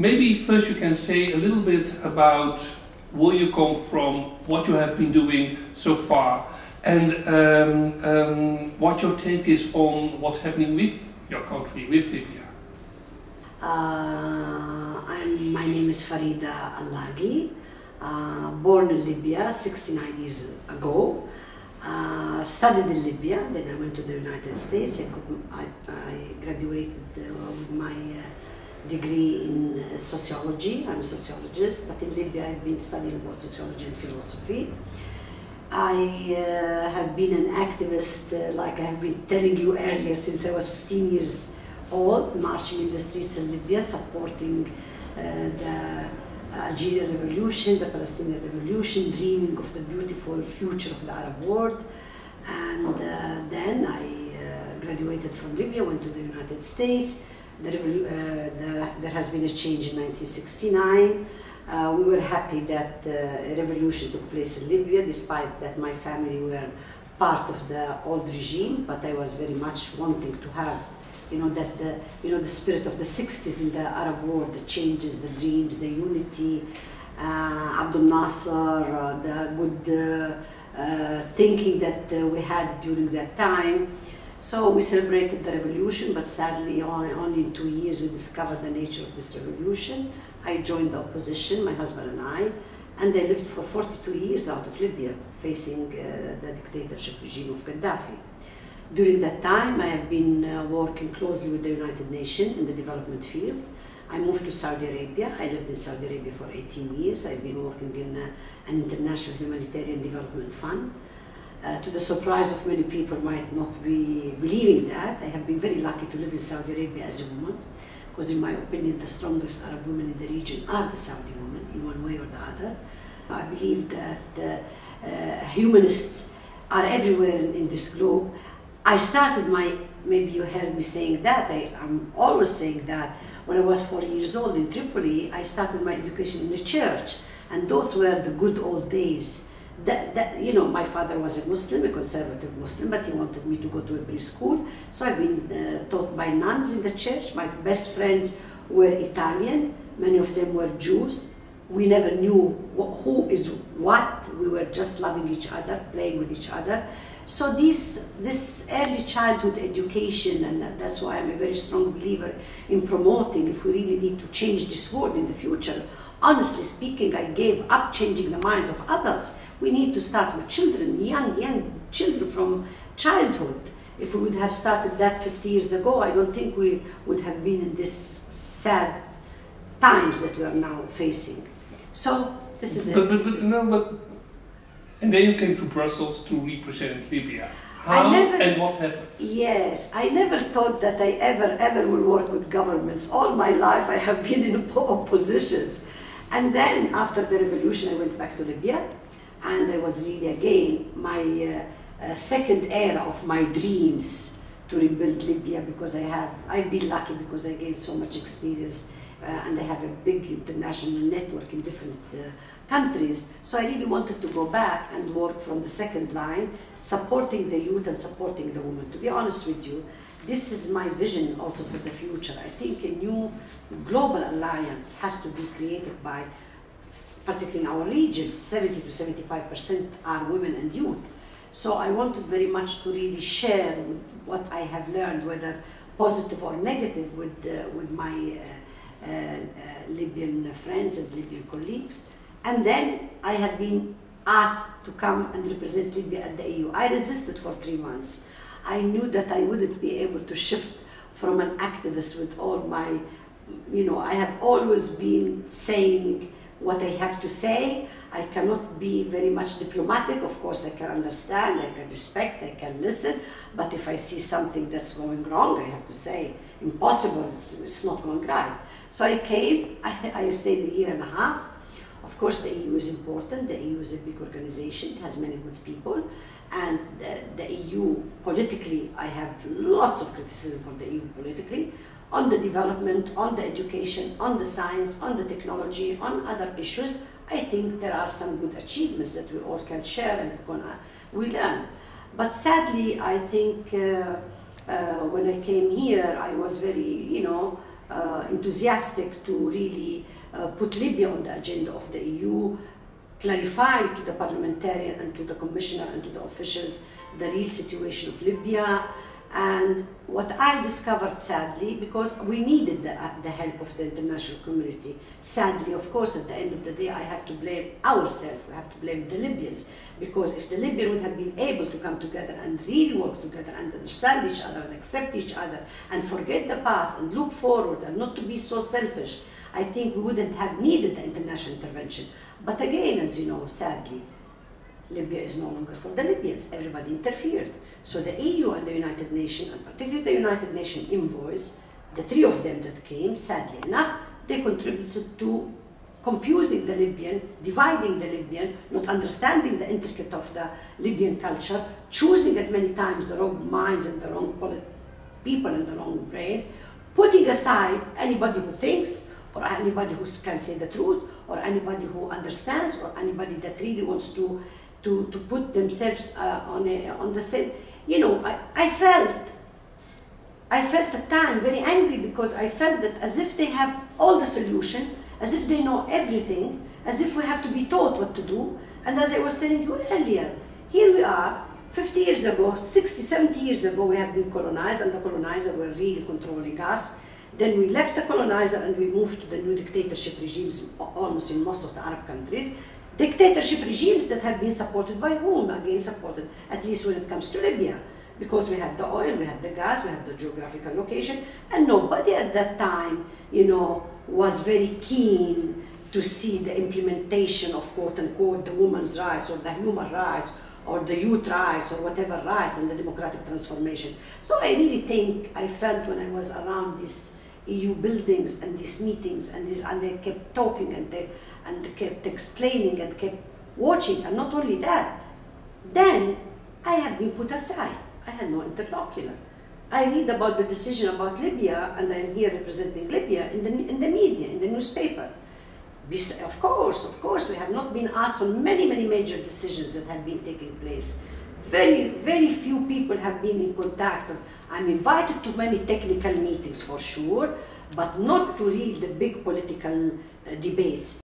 maybe first you can say a little bit about where you come from, what you have been doing so far, and um, um, what your take is on what's happening with your country, with Libya. Uh, my name is Farida Allaghi, uh, born in Libya 69 years ago. Uh, studied in Libya, then I went to the United States. I, I, I graduated uh, with my uh, degree in uh, sociology. I'm a sociologist, but in Libya I've been studying both sociology and philosophy. I uh, have been an activist, uh, like I have been telling you earlier, since I was 15 years old, marching in the streets in Libya, supporting uh, the Algerian revolution, the Palestinian revolution, dreaming of the beautiful future of the Arab world. And uh, then I uh, graduated from Libya, went to the United States. The, the, there has been a change in 1969. Uh, we were happy that uh, a revolution took place in Libya, despite that my family were part of the old regime, but I was very much wanting to have, you know, that the, you know, the spirit of the 60s in the Arab world, the changes, the dreams, the unity, uh, Abdul Nasser, uh, the good uh, uh, thinking that we had during that time. So we celebrated the revolution, but sadly, only, in two years we discovered the nature of this revolution. I joined the opposition, my husband and I, and I lived for 42 years out of Libya, facing uh, the dictatorship regime of Gaddafi. During that time, I have been uh, working closely with the United Nations in the development field. I moved to Saudi Arabia. I lived in Saudi Arabia for 18 years. I've been working in uh, an international humanitarian development fund. Uh, to the surprise of many people might not be believing that, I have been very lucky to live in Saudi Arabia as a woman because in my opinion the strongest Arab women in the region are the Saudi women in one way or the other. I believe that uh, uh, humanists are everywhere in, in, this globe. I started my, maybe you heard me saying that, I, am always saying that. When I was four years old in Tripoli, I started my education in the church. And those were the good old days that, that, you know, my father was a Muslim, a conservative Muslim, but he wanted me to go to a preschool. So I've been uh, taught by nuns in the church. My best friends were Italian. Many of them were Jews. We never knew who is what. We were just loving each other, playing with each other. So this, this early childhood education, and that's why I'm a very strong believer in promoting, if we really need to change this world in the future, honestly speaking, I gave up changing the minds of adults we need to start with children, young, young children from childhood. If we would have started that 50 years ago, I don't think we would have been in this sad times that we are now facing. So this is but, it. But, but, no, but, and then you came to Brussels to represent Libya. How never, and what happened? Yes, I never thought that I ever, ever will work with governments. All my life I have been in oppositions. And then after the revolution, I went back to Libya and I was really again my uh, uh, second era of my dreams to rebuild Libya because I have I've been lucky because I gained so much experience uh, and I have a big international network in different uh, countries. So I really wanted to go back and work from the second line, supporting the youth and supporting the women. To be honest with you, this is my vision also for the future. I think a new global alliance has to be created by particularly in our region, 70 to 75 percent are women and youth. So I wanted very much to really share what I have learned, whether positive or negative, with, uh, with my uh, uh, uh, Libyan friends and Libyan colleagues. And then I have been asked to come and represent Libya at the EU. I resisted for three months. I knew that I wouldn't be able to shift from an activist with all my, you know, I have always been saying what I have to say. I cannot be very much diplomatic. Of course, I can understand, I can respect, I can listen. But if I see something that's going wrong, I have to say, impossible, it's, it's not going right. So I came, I, I stayed a year and a half. Of course, the EU is important. The EU is a big organization. It has many good people. And the, the EU, politically, I have lots of criticism for the EU politically on the development, on the education, on the science, on the technology, on other issues, I think there are some good achievements that we all can share and we learn. But sadly, I think uh, uh, when I came here, I was very, you know, uh, enthusiastic to really uh, put Libya on the agenda of the EU, clarify to the parliamentarian and to the commissioner and to the officials the real situation of Libya. And what I discovered sadly, because we needed the, uh, the help of the international community, sadly, of course, at the end of the day, I have to blame ourselves, we have to blame the Libyans, because if the Libyans would have been able to come together and really work together and understand each other and accept each other and forget the past and look forward and not to be so selfish, I think we wouldn't have needed the international intervention. But again, as you know, sadly, Libya is no longer for the Libyans. Everybody interfered. So the EU and the United Nations, and particularly the United Nations envoys, the three of them that came, sadly enough, they contributed to confusing the Libyan, dividing the Libyan, not understanding the intricate of the Libyan culture, choosing at many times the wrong minds and the wrong people and the wrong brains, putting aside anybody who thinks or anybody who can say the truth or anybody who understands or anybody that really wants to to, to put themselves uh, on, a, on the same, you know, I, I felt, I felt at time very angry because I felt that as if they have all the solution, as if they know everything, as if we have to be taught what to do. And as I was telling you earlier, here we are, 50 years ago, 60, 70 years ago, we have been colonized and the colonizers were really controlling us. Then we left the colonizer and we moved to the new dictatorship regimes almost in most of the Arab countries dictatorship regimes that have been supported by whom? Again, supported, at least when it comes to Libya. Because we had the oil, we had the gas, we had the geographical location, and nobody at that time, you know, was very keen to see the implementation of quote unquote the women's rights or the human rights or the youth rights or whatever rights and the democratic transformation. So I really think I felt when I was around these EU buildings and these meetings and these and they kept talking and they and kept explaining and kept watching, and not only that, then I had been put aside. I had no interlocutor. I read about the decision about Libya, and I'm here representing Libya in the, in the media, in the newspaper. Of course, of course, we have not been asked on many, many major decisions that have been taking place. Very, very few people have been in contact. I'm invited to many technical meetings for sure, but not to read the big political uh, debates.